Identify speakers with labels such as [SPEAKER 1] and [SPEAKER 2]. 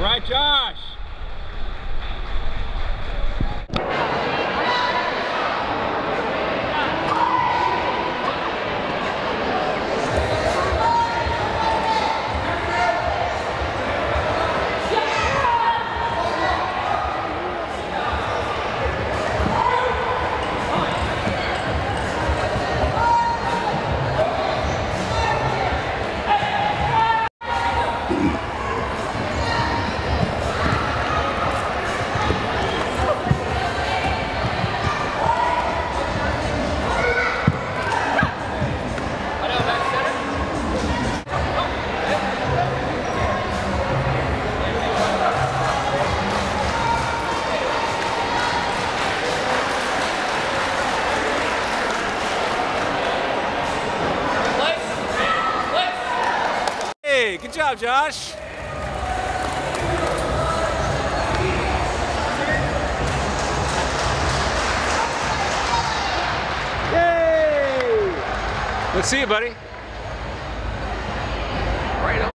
[SPEAKER 1] Right job. Hey, good job, Josh. Yay! Let's see you, buddy.